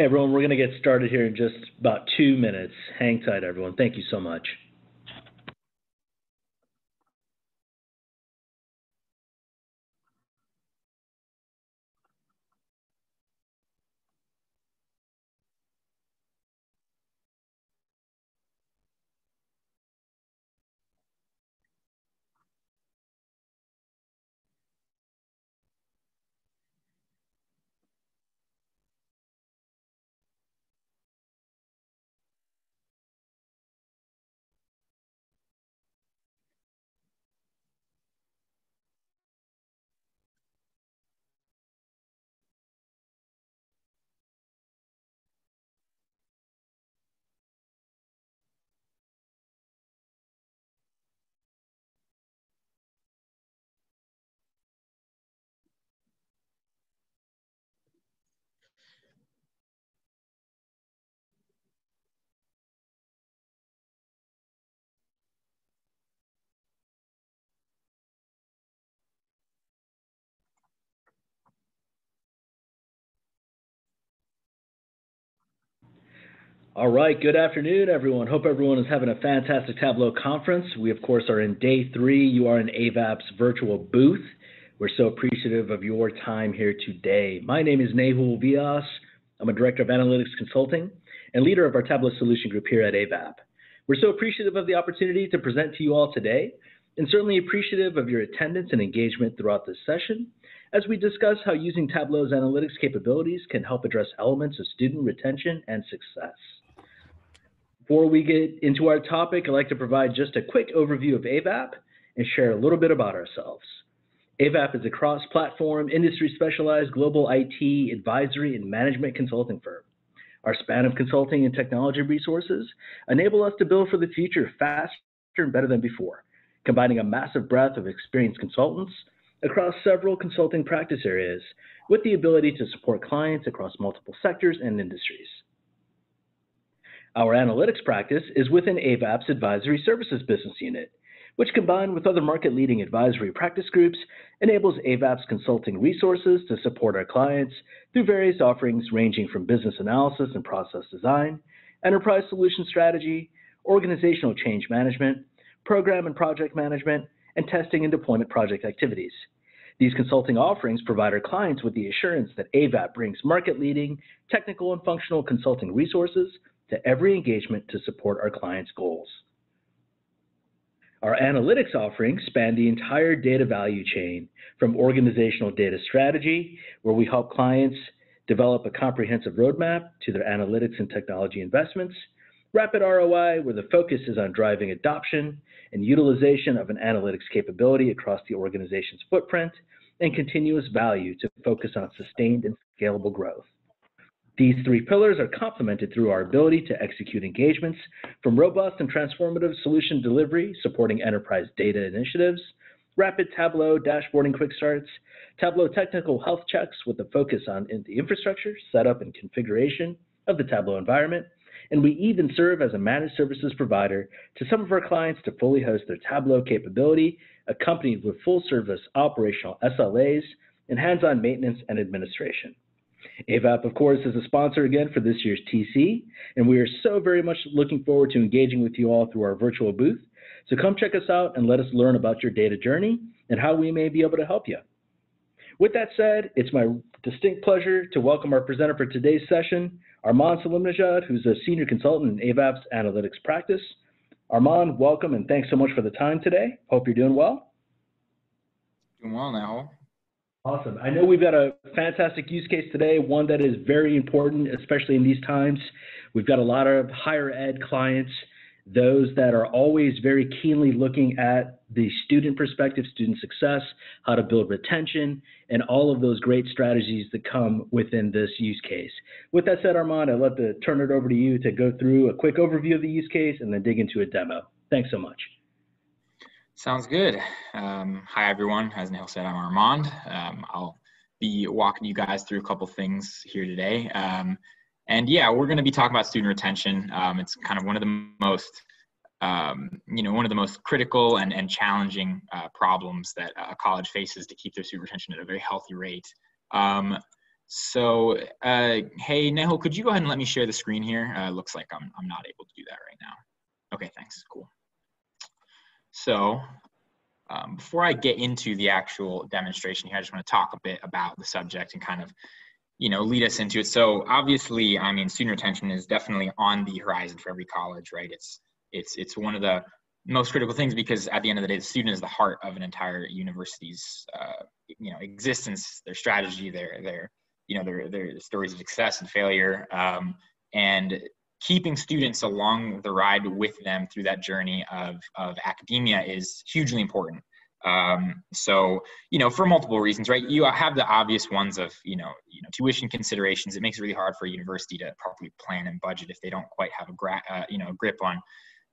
Hey, everyone, we're going to get started here in just about two minutes. Hang tight, everyone. Thank you so much. All right, good afternoon, everyone. Hope everyone is having a fantastic Tableau conference. We, of course, are in day three. You are in Avaap's virtual booth. We're so appreciative of your time here today. My name is Nehal Vyas. I'm a director of analytics consulting and leader of our Tableau solution group here at Avaap. We're so appreciative of the opportunity to present to you all today, and certainly appreciative of your attendance and engagement throughout this session as we discuss how using Tableau's analytics capabilities can help address elements of student retention and success. Before we get into our topic, I'd like to provide just a quick overview of Avaap and share a little bit about ourselves. Avaap is a cross platform, industry specialized global IT advisory and management consulting firm. Our span of consulting and technology resources enable us to build for the future faster and better than before, combining a massive breadth of experienced consultants across several consulting practice areas with the ability to support clients across multiple sectors and industries. Our analytics practice is within Avaap's Advisory Services business unit, which combined with other market-leading advisory practice groups, enables Avaap's consulting resources to support our clients through various offerings ranging from business analysis and process design, enterprise solution strategy, organizational change management, program and project management, and testing and deployment project activities. These consulting offerings provide our clients with the assurance that Avaap brings market-leading technical and functional consulting resources to every engagement to support our clients' goals. Our analytics offerings span the entire data value chain from organizational data strategy, where we help clients develop a comprehensive roadmap to their analytics and technology investments, rapid ROI, where the focus is on driving adoption and utilization of an analytics capability across the organization's footprint, and continuous value to focus on sustained and scalable growth. These three pillars are complemented through our ability to execute engagements from robust and transformative solution delivery supporting enterprise data initiatives, rapid Tableau dashboarding quick starts, Tableau technical health checks with a focus on the infrastructure, setup, and configuration of the Tableau environment, and we even serve as a managed services provider to some of our clients to fully host their Tableau capability, accompanied with full service operational SLAs and hands-on maintenance and administration. Avaap, of course, is a sponsor again for this year's TC, and we are so very much looking forward to engaging with you all through our virtual booth. So come check us out and let us learn about your data journey and how we may be able to help you. With that said, it's my distinct pleasure to welcome our presenter for today's session, Armand Salimnejad, who's a senior consultant in Avaap's analytics practice. Armand, welcome and thanks so much for the time today. Hope you're doing well. Doing well now. Awesome. I know we've got a fantastic use case today, one that is very important, especially in these times. We've got a lot of higher ed clients, those that are always very keenly looking at the student perspective, student success, how to build retention, and all of those great strategies that come within this use case. With that said, Armand, I'd love to turn it over to you to go through a quick overview of the use case and then dig into a demo. Thanks so much. Sounds good. Um, hi, everyone. As Neil said, I'm Armand. Um, I'll be walking you guys through a couple things here today. Um, and yeah, we're going to be talking about student retention. Um, it's kind of one of the most, um, you know, one of the most critical and, and challenging uh, problems that a college faces to keep their student retention at a very healthy rate. Um, So, uh, hey, Nehal, could you go ahead and let me share the screen here? Uh, looks like I'm, I'm not able to do that right now. Okay, thanks, cool. So, um, before I get into the actual demonstration here, I just want to talk a bit about the subject and kind of, you know, lead us into it. So obviously, I mean, student retention is definitely on the horizon for every college, right? It's it's it's one of the most critical things because at the end of the day, the student is the heart of an entire university's, uh, you know, existence, their strategy, their their you know their their stories of success and failure, um, and keeping students along the ride with them through that journey of, of academia is hugely important. Um, so, you know, for multiple reasons, right? You have the obvious ones of, you know, you know, tuition considerations. It makes it really hard for a university to properly plan and budget if they don't quite have a gra- uh, you know, a grip on,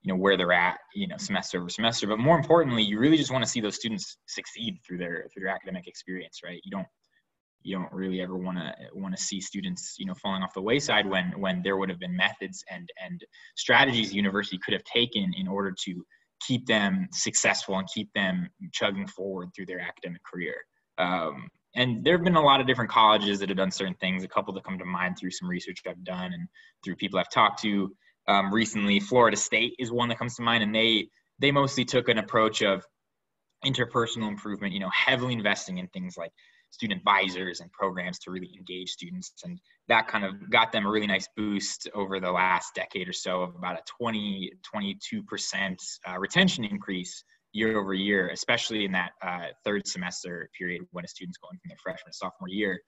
you know, where they're at, you know, semester over semester. But more importantly, you really just want to see those students succeed through their through their academic experience, right? You don't you don't really ever want to want to see students you know falling off the wayside when when there would have been methods and and strategies the university could have taken in order to keep them successful and keep them chugging forward through their academic career. Um, and there have been a lot of different colleges that have done certain things a couple that come to mind through some research i've done and through people i've talked to. Um, recently florida state is one that comes to mind and they they mostly took an approach of interpersonal improvement you know heavily investing in things like student advisors and programs to really engage students. And that kind of got them a really nice boost over the last decade or so of about a 20, 22% uh, retention increase year over year, especially in that uh, third semester period when a student's going from their freshman to sophomore year.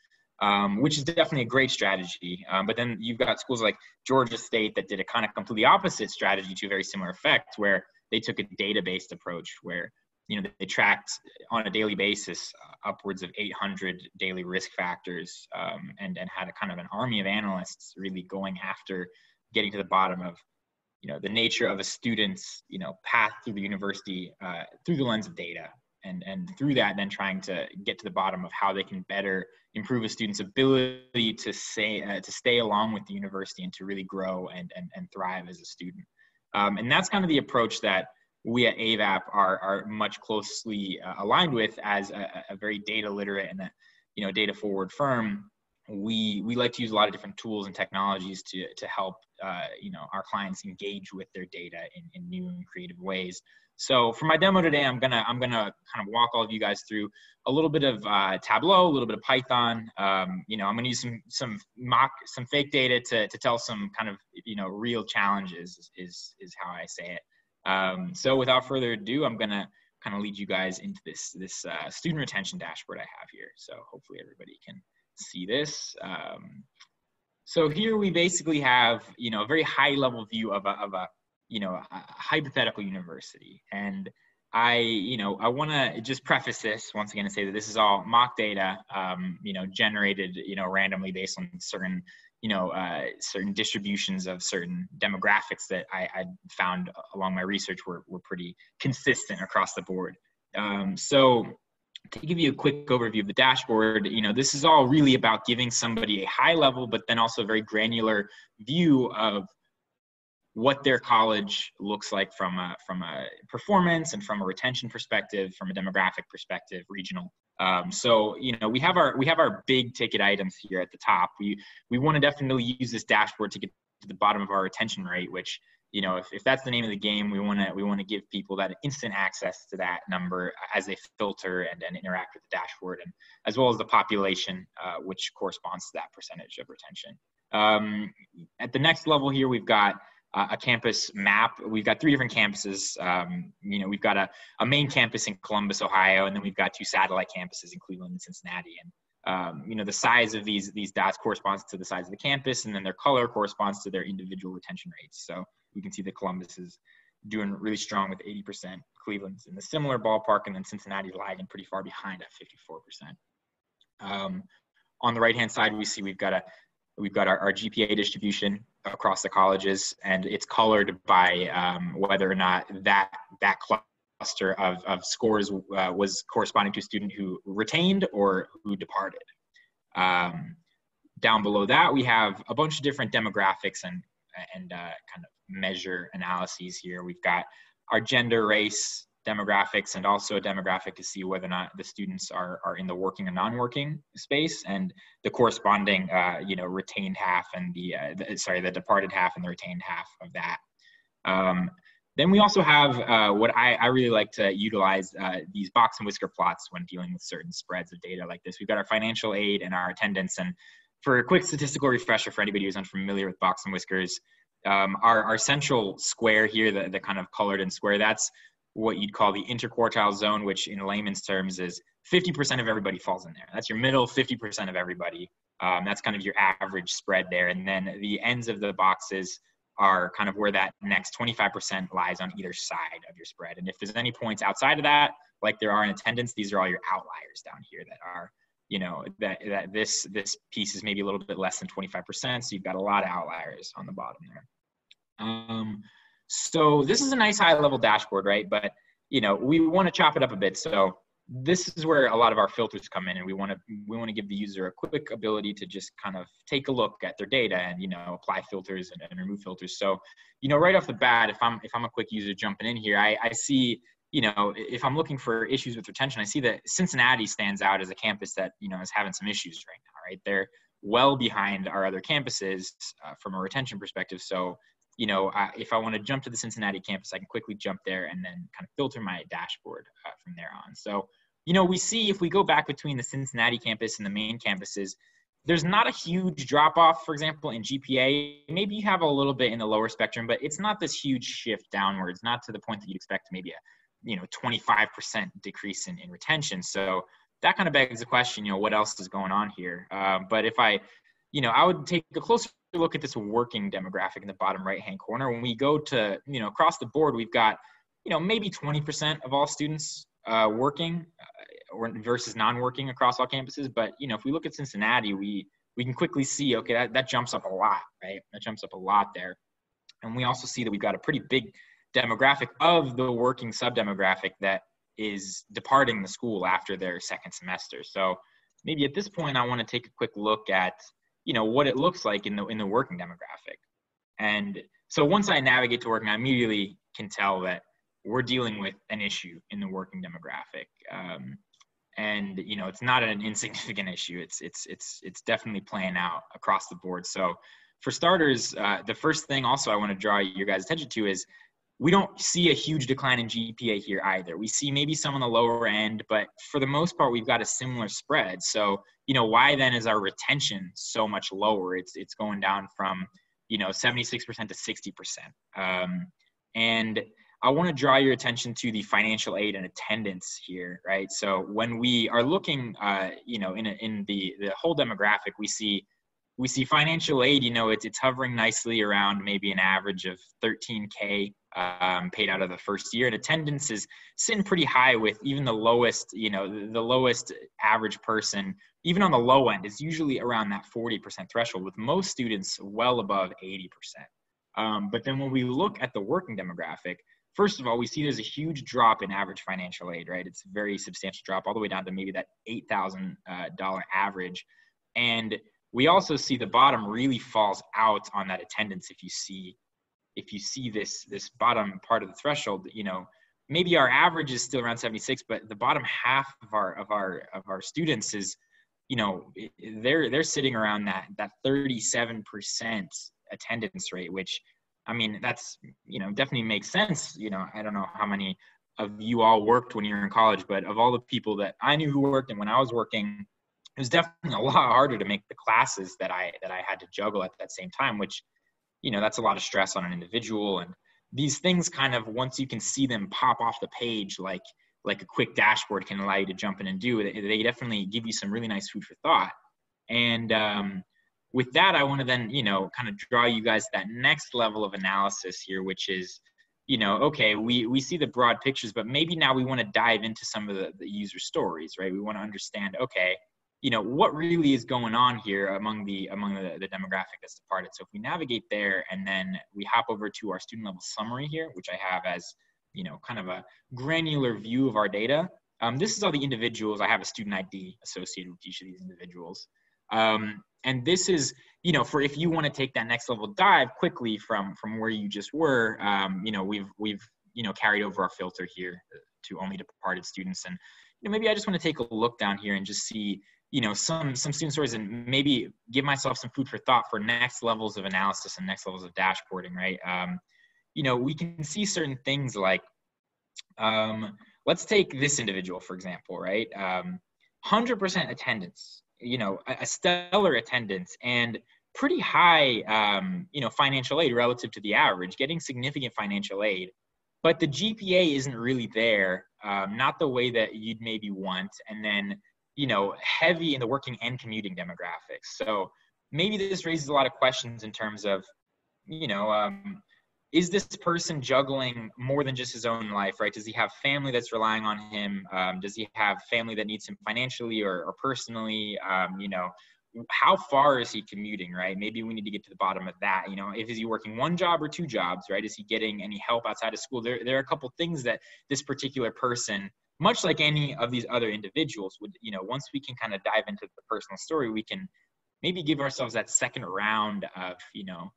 Um, which is definitely a great strategy. Um, but then you've got schools like Georgia State that did a kind of completely opposite strategy to a very similar effect, where they took a data-based approach, where you know they tracked on a daily basis upwards of 800 daily risk factors um, and and had a kind of an army of analysts really going after getting to the bottom of you know the nature of a student's you know path through the university uh, through the lens of data. And and through that then trying to get to the bottom of how they can better improve a student's ability to say uh, to stay along with the university and to really grow and and, and thrive as a student. Um, and that's kind of the approach that we at Avaap are, are much closely uh, aligned with as a, a, very data literate and a you know data forward firm. We we like to use a lot of different tools and technologies to to help uh, you know our clients engage with their data in, in new and creative ways. So for my demo today, I'm gonna I'm gonna kind of walk all of you guys through a little bit of uh, Tableau, a little bit of Python. Um, you know, I'm gonna use some some mock some fake data to to tell some kind of you know real challenges is is how I say it. Um, so without further ado, I'm gonna kind of lead you guys into this this uh, student retention dashboard I have here. So hopefully everybody can see this. Um, so here we basically have you know a very high level view of a, of a you know a hypothetical university and I, you know, I want to just preface this once again and say that this is all mock data, um, you know, generated, you know, randomly based on certain you know uh, certain distributions of certain demographics that I, I, found along my research were, were pretty consistent across the board. Um, so to give you a quick overview of the dashboard, you know this is all really about giving somebody a high level, but then also a very granular view of what their college looks like from a from a performance and from a retention perspective, from a demographic perspective, regional. Um, so you know we have our we have our big ticket items here at the top. We we want to definitely use this dashboard to get to the bottom of our retention rate, which you know if, if that's the name of the game, we want to we want to give people that instant access to that number as they filter and, and interact with the dashboard, and as well as the population, uh, which corresponds to that percentage of retention. Um, at the next level here, we've got a campus map. We've got three different campuses. Um, you know, we've got a, a main campus in Columbus, Ohio, and then we've got two satellite campuses in Cleveland and Cincinnati. And um, you know, the size of these these dots corresponds to the size of the campus, and then their color corresponds to their individual retention rates. So we can see that Columbus is doing really strong with 80%. Cleveland's in the similar ballpark, and then Cincinnati lagging pretty far behind at 54%. Um, on the right hand side, we see we've got a we've got our, our GPA distribution across the colleges, and it's colored by um, whether or not that that cluster of, of scores uh, was corresponding to a student who retained or who departed. Um, down below that, we have a bunch of different demographics and and uh, kind of measure analyses here. We've got our gender, race, demographics and also a demographic to see whether or not the students are, are in the working or non-working space and the corresponding uh, you know retained half and the, uh, the, sorry the departed half and the retained half of that. Um, then we also have uh, what I, I, really like to utilize uh, these box and whisker plots when dealing with certain spreads of data like this. We've got our financial aid and our attendance. And for a quick statistical refresher for anybody who's unfamiliar with box and whiskers um, our, our central square here the, the kind of colored in square that's what you'd call the interquartile zone, which in layman's terms is 50% of everybody falls in there. That's your middle 50% of everybody. Um, that's kind of your average spread there. And then the ends of the boxes are kind of where that next 25% lies on either side of your spread. And if there's any points outside of that, like there are in attendance, these are all your outliers down here that are, you know, that, that this, this piece is maybe a little bit less than 25%. So you've got a lot of outliers on the bottom there. Um, so this is a nice high level dashboard, right? But you know, we want to chop it up a bit. So this is where a lot of our filters come in and we want to we want to give the user a quick ability to just kind of take a look at their data and you know apply filters and, and remove filters so you know right off the bat if i'm if i'm a quick user jumping in here i i see you know if i'm looking for issues with retention i see that cincinnati stands out as a campus that you know is having some issues right now right they're well behind our other campuses uh, from a retention perspective so you know, I, if I want to jump to the Cincinnati campus, I can quickly jump there and then kind of filter my dashboard uh, from there on. So, you know, we see if we go back between the Cincinnati campus and the main campuses, there's not a huge drop off, for example, in GPA. Maybe you have a little bit in the lower spectrum, but it's not this huge shift downwards, not to the point that you'd expect maybe a, you know, 25% decrease in, in retention. So that kind of begs the question, you know, what else is going on here? Uh, but if I, you know, I would take a closer look at this working demographic in the bottom right hand corner. When we go to, you know, across the board, we've got, you know, maybe 20% of all students uh, working uh, or versus non-working across all campuses. But, you know, if we look at Cincinnati, we, we can quickly see, okay, that, that jumps up a lot, right? That jumps up a lot there. And we also see that we've got a pretty big demographic of the working sub-demographic that is departing the school after their second semester. So maybe at this point, I want to take a quick look at you know what it looks like in the in the working demographic. And so once i navigate to working i immediately can tell that we're dealing with an issue in the working demographic. Um, and you know it's not an insignificant issue. It's it's it's it's definitely playing out across the board. So for starters uh, the first thing also i want to draw your guys attention to is we don't see a huge decline in GPA here either. We see maybe some on the lower end, but for the most part, we've got a similar spread. So, you know, why then is our retention so much lower? It's it's going down from, you know, 76% to 60%. Um, and I want to draw your attention to the financial aid and attendance here, right? So when we are looking, uh, you know, in a, in the the whole demographic, we see we see financial aid, you know, it's, it's hovering nicely around maybe an average of 13K um, paid out of the first year. And attendance is sitting pretty high with even the lowest, you know, the, the lowest average person, even on the low end, is usually around that 40% threshold, with most students well above 80%. Um, but then when we look at the working demographic, first of all, we see there's a huge drop in average financial aid, right? It's a very substantial drop, all the way down to maybe that $8,000 uh, average. And we also see the bottom really falls out on that attendance if you see if you see this this bottom part of the threshold you know maybe our average is still around 76 but the bottom half of our of our of our students is you know they're they're sitting around that that 37% attendance rate which i mean that's you know definitely makes sense. You know i don't know how many of you all worked when you were in college but of all the people that i knew who worked and when i was working it was definitely a lot harder to make the classes that I that I had to juggle at that same time, which you know that's a lot of stress on an individual. And these things kind of once you can see them pop off the page, like like a quick dashboard can allow you to jump in and do, they definitely give you some really nice food for thought. And um, with that, I want to then you know kind of draw you guys that next level of analysis here, which is you know, okay, we, we see the broad pictures, but maybe now we want to dive into some of the, the user stories, right? We want to understand, okay, you know what really is going on here among the among the, the demographic that's departed. So if we navigate there and then we hop over to our student level summary here which i have as you know kind of a granular view of our data um, this is all the individuals. I have a student id associated with each of these individuals. Um, and this is you know for if you want to take that next level dive quickly from from where you just were um, you know we've we've you know carried over our filter here to only departed students. And you know, maybe I just want to take a look down here and just see you know some some student stories and maybe give myself some food for thought for next levels of analysis and next levels of dashboarding right? Um, you know we can see certain things like um, let's take this individual for example right? Um, 100% attendance you know a, a, stellar attendance and pretty high um, you know financial aid relative to the average getting significant financial aid but the gpa isn't really there um, not the way that you'd maybe want. And then you know, heavy in the working and commuting demographics. So maybe this raises a lot of questions in terms of, you know, um, is this person juggling more than just his own life, right? Does he have family that's relying on him? Um, does he have family that needs him financially or, or personally? Um, you know, how far is he commuting, right? Maybe we need to get to the bottom of that. You know, if is he working one job or two jobs, right? Is he getting any help outside of school? There, there are a couple things that this particular person much like any of these other individuals would you know once we can kind of dive into the personal story we can maybe give ourselves that second round of you know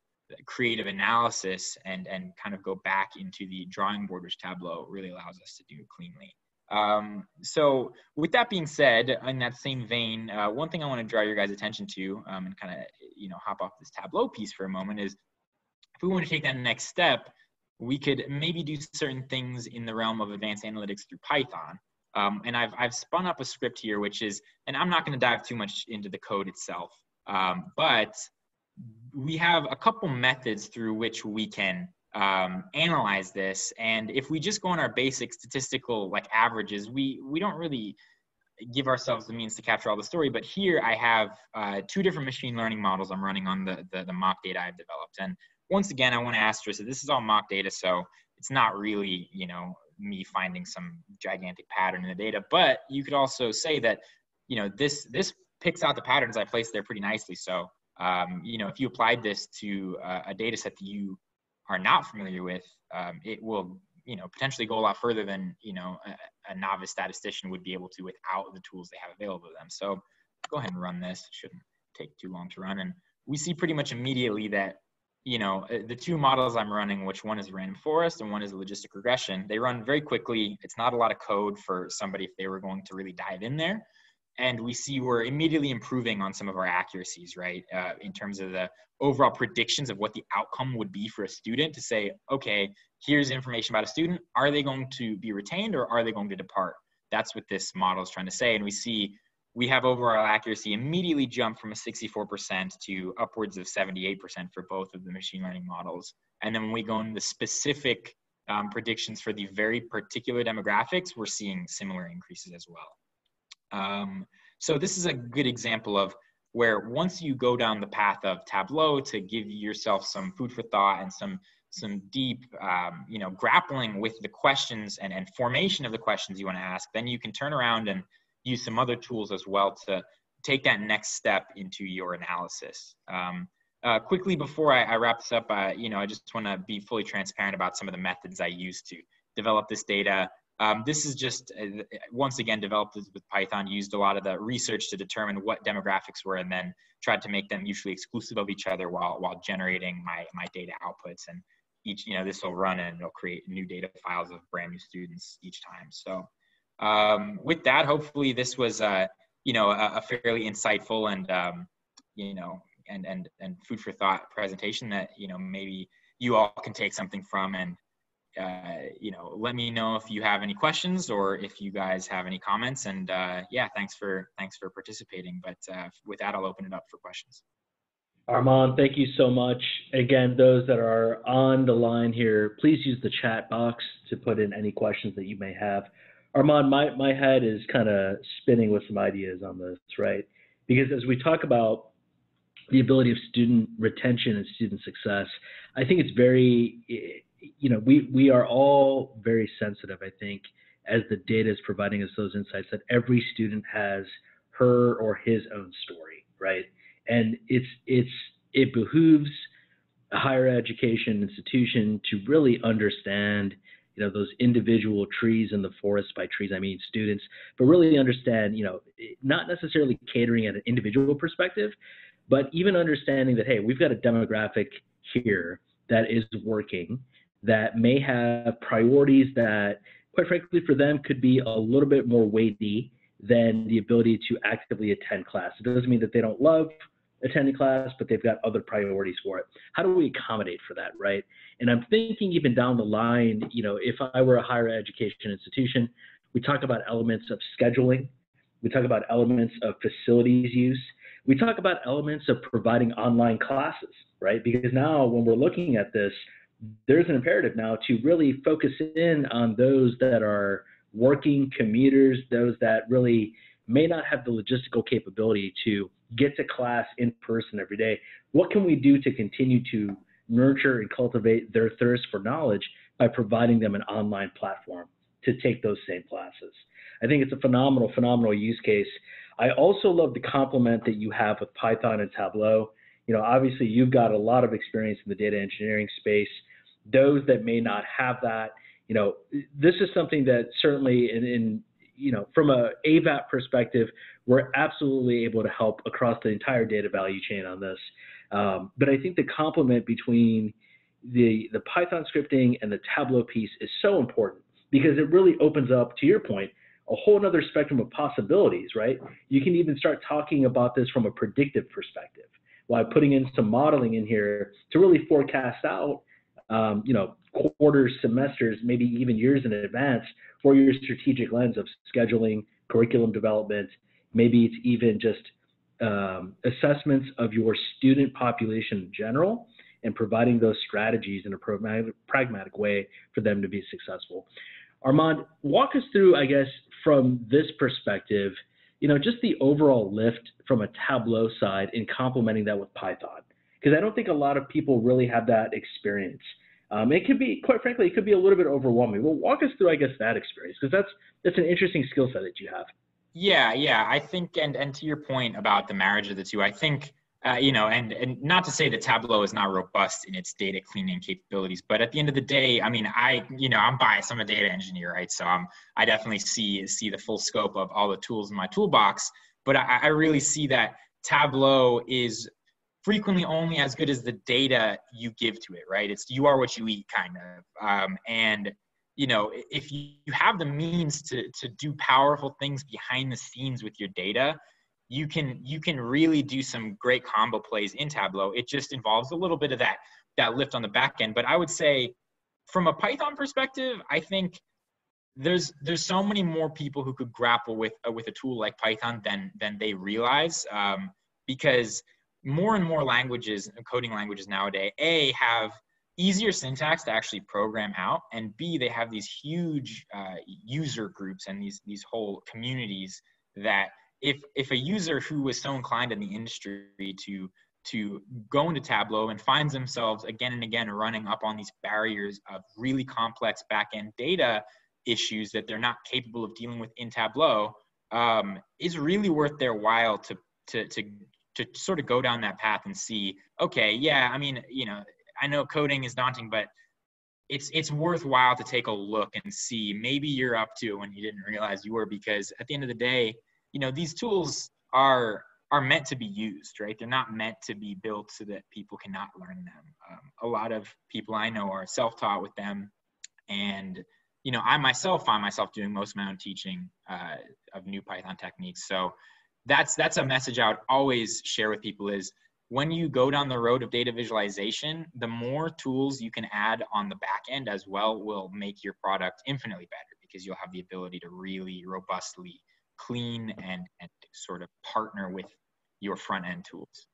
creative analysis and and kind of go back into the drawing board which tableau really allows us to do cleanly. Um, so with that being said in that same vein uh, one thing i want to draw your guys attention to um, and kind of you know hop off this tableau piece for a moment is if we want to take that next step we could maybe do certain things in the realm of advanced analytics through Python. Um, and I've, I've spun up a script here, which is, and I'm not going to dive too much into the code itself, um, but we have a couple methods through which we can um, analyze this. And if we just go on our basic statistical like averages, we, we don't really give ourselves the means to capture all the story. But here I have uh, two different machine learning models I'm running on the, the, the mock data I've developed. And once again, I want to asterisk that this is all mock data, so it's not really, you know, me finding some gigantic pattern in the data. But you could also say that, you know, this this picks out the patterns I placed there pretty nicely. So, um, you know, if you applied this to uh, a data set that you are not familiar with, um, it will, you know, potentially go a lot further than, you know, a, a novice statistician would be able to without the tools they have available to them. So go ahead and run this. It shouldn't take too long to run. And we see pretty much immediately that you know, uh, the two models I'm running, which one is random forest and one is logistic regression, they run very quickly. It's not a lot of code for somebody if they were going to really dive in there. And we see we're immediately improving on some of our accuracies, right? Uh, in terms of the overall predictions of what the outcome would be for a student to say, okay, here's information about a student. Are they going to be retained or are they going to depart? That's what this model is trying to say. And we see we have overall accuracy immediately jump from a 64% to upwards of 78% for both of the machine learning models. And then when we go into the specific um, predictions for the very particular demographics, we're seeing similar increases as well. Um, so this is a good example of where once you go down the path of Tableau to give yourself some food for thought and some some deep, um, you know, grappling with the questions and, and formation of the questions you want to ask, then you can turn around and use some other tools as well to take that next step into your analysis. Um, uh, quickly before I, I, wrap this up, uh, you know, I just want to be fully transparent about some of the methods I use to develop this data. Um, this is just uh, once again developed with Python. Used a lot of the research to determine what demographics were, and then tried to make them mutually exclusive of each other while while generating my my data outputs. And each, you know, this will run and it'll create new data files of brand new students each time. So um, with that, hopefully this was, uh, you know, a, a, fairly insightful and, um, you know, and, and, and food for thought presentation that, you know, maybe you all can take something from and, uh, you know, let me know if you have any questions or if you guys have any comments. And uh, yeah, thanks for thanks for participating. But uh, with that, I'll open it up for questions. Armand, thank you so much. Again, those that are on the line here, please use the chat box to put in any questions that you may have. Armand, my, my head is kind of spinning with some ideas on this, right? Because as we talk about the ability of student retention and student success, I think it's very, you know, we, we are all very sensitive, I think, as the data is providing us those insights that every student has her or his own story, right? And it's, it's, it behooves a higher education institution to really understand you know those individual trees in the forest by trees i mean students but really understand you know not necessarily catering at an individual perspective but even understanding that hey we've got a demographic here that is working that may have priorities that quite frankly, for them could be a little bit more weighty than the ability to actively attend class. It doesn't mean that they don't love attending class, but they've got other priorities for it. How do we accommodate for that, right? And I'm thinking even down the line, you know, if I were a higher education institution, we talk about elements of scheduling, we talk about elements of facilities use, we talk about elements of providing online classes, right? Because now when we're looking at this, there's an imperative now to really focus in on those that are working commuters, those that really may not have the logistical capability to get to class in person every day. What can we do to continue to nurture and cultivate their thirst for knowledge by providing them an online platform to take those same classes? I think it's a phenomenal, phenomenal use case. I also love the complement that you have with Python and Tableau. You know, obviously you've got a lot of experience in the data engineering space. Those that may not have that, you know, this is something that certainly in, in you know, from a Avaap perspective, we're absolutely able to help across the entire data value chain on this. Um, but I think the complement between the the Python scripting and the Tableau piece is so important because it really opens up, to your point, a whole other spectrum of possibilities, right? You can even start talking about this from a predictive perspective while putting in some modeling in here to really forecast out, um, you know, quarters, semesters, maybe even years in advance for your strategic lens of scheduling, curriculum development, maybe it's even just um, assessments of your student population in general and providing those strategies in a pragmatic way for them to be successful. Armand, walk us through, I guess, from this perspective, you know, just the overall lift from a Tableau side in complementing that with Python. Because I don't think a lot of people really have that experience. Um, it could be, quite frankly, it could be a little bit overwhelming. Well, walk us through, I guess, that experience because that's that's an interesting skill set that you have. Yeah, yeah, I think, and and to your point about the marriage of the two, I think, uh, you know, and and not to say that Tableau is not robust in its data cleaning capabilities, but at the end of the day, I mean, I, you know, I'm biased. I'm a data engineer, right? So I'm, I definitely see see the full scope of all the tools in my toolbox, but I, I really see that Tableau is frequently only as good as the data you give to it, right? It's you are what you eat, kind of. Um, and you know, if you have the means to to do powerful things behind the scenes with your data, you can you can really do some great combo plays in Tableau. It just involves a little bit of that that lift on the back end. But I would say, from a Python perspective, I think there's there's so many more people who could grapple with uh, with a tool like Python than than they realize um, because more and more languages, coding languages nowadays, A, have easier syntax to actually program out, and B, they have these huge uh, user groups and these, these whole communities that if, if a user who was so inclined in the industry to to go into Tableau and finds themselves again and again running up on these barriers of really complex backend data issues that they're not capable of dealing with in Tableau, um, is really worth their while to to to to sort of go down that path and see, okay, yeah, I mean, you know, I know coding is daunting, but it's it's worthwhile to take a look and see maybe you're up to when you didn't realize you were because at the end of the day, you know, these tools are are meant to be used, right? They're not meant to be built so that people cannot learn them. Um, a lot of people I know are self-taught with them, and you know, I myself find myself doing most of my own teaching uh, of new Python techniques. So that's that's a message I would always share with people is when you go down the road of data visualization, the more tools you can add on the back end as well will make your product infinitely better because you'll have the ability to really robustly clean mm-hmm. and, and sort of partner with your front end tools.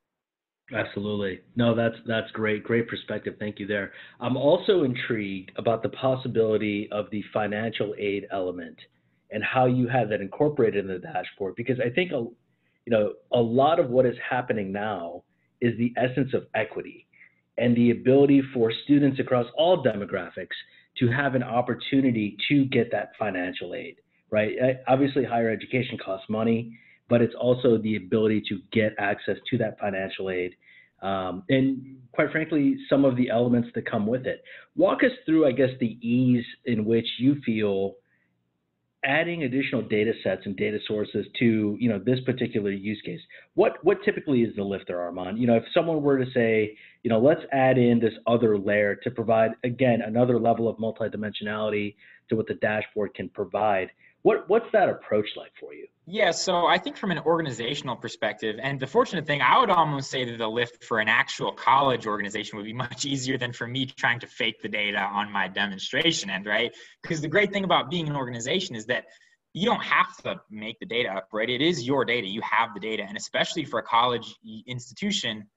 Absolutely. No, that's that's great. Great perspective. Thank you there. I'm also intrigued about the possibility of the financial aid element and how you have that incorporated in the dashboard because I think a, you know a lot of what is happening now is the essence of equity and the ability for students across all demographics to have an opportunity to get that financial aid right? Obviously higher education costs money but it's also the ability to get access to that financial aid um, and quite frankly some of the elements that come with it. Walk us through i guess the ease in which you feel adding additional data sets and data sources to you know this particular use case. What what typically is the lifter armand? You know if someone were to say you know let's add in this other layer to provide again another level of multidimensionality to what the dashboard can provide what what's that approach like for you yeah, so I think from an organizational perspective, and the fortunate thing, I would almost say that the lift for an actual college organization would be much easier than for me trying to fake the data on my demonstration end, right? Because the great thing about being an organization is that you don't have to make the data up, right? It is your data. You have the data. And especially for a college institution,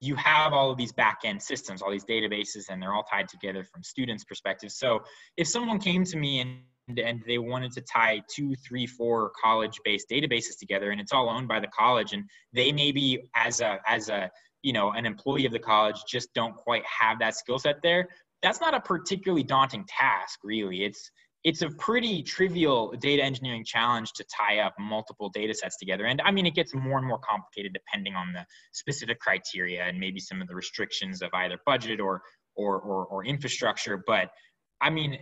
you have all of these back end systems, all these databases, and they're all tied together from students' perspective. So if someone came to me and and they wanted to tie two, three, four college-based databases together, and it's all owned by the college. And they maybe, as a as a you know an employee of the college, just don't quite have that skill set there. That's not a particularly daunting task, really. It's it's a pretty trivial data engineering challenge to tie up multiple data sets together. And I mean, it gets more and more complicated depending on the specific criteria and maybe some of the restrictions of either budget or or, or, or infrastructure. But I mean,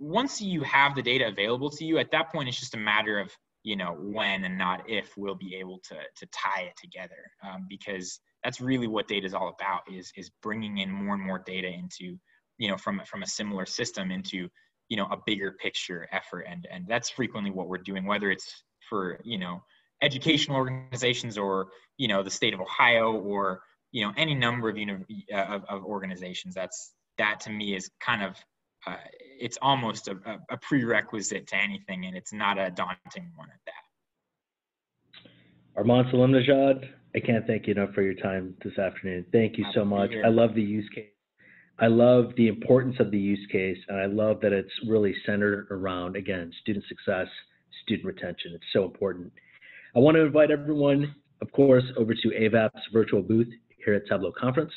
once you have the data available to you, at that point, it's just a matter of you know when and not if we'll be able to to tie it together. Um, because that's really what data is all about is is bringing in more and more data into you know from from a similar system into you know a bigger picture effort. And and that's frequently what we're doing whether it's for you know educational organizations or you know the state of ohio or you know any number of you know of, of organizations. That's that to me is kind of uh, it's almost a, a, prerequisite to anything, and it's not a daunting one at that. Armand Salimnejad, I can't thank you enough for your time this afternoon. Thank you so much. I love the use case. I love the importance of the use case, and I love that it's really centered around, again, student success, student retention. It's so important. I want to invite everyone, of course, over to Avaap's virtual booth here at Tableau Conference.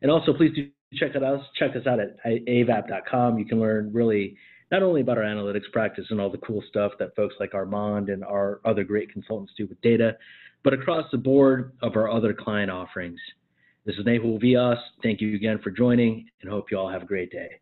And also, please do check it out. Check us out at avaap.com. You can learn really not only about our analytics practice and all the cool stuff that folks like Armand and our other great consultants do with data, but across the board of our other client offerings. This is Nehal Vyas. Thank you again for joining and hope you all have a great day.